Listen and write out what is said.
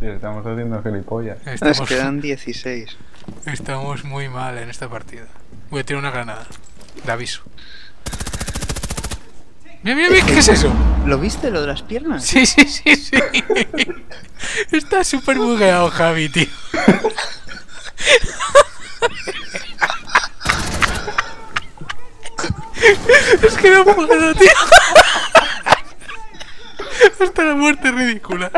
Estamos haciendo gilipollas. Nos quedan 16. estamos muy mal en esta partida. Voy a tirar una granada. De aviso. Mira, mira, mira, ¿qué es eso? ¿Lo viste lo de las piernas? Sí, sí, sí, sí. Está súper bugueado, Javi, tío. Es que no puedo, tío. Hasta la muerte ridícula.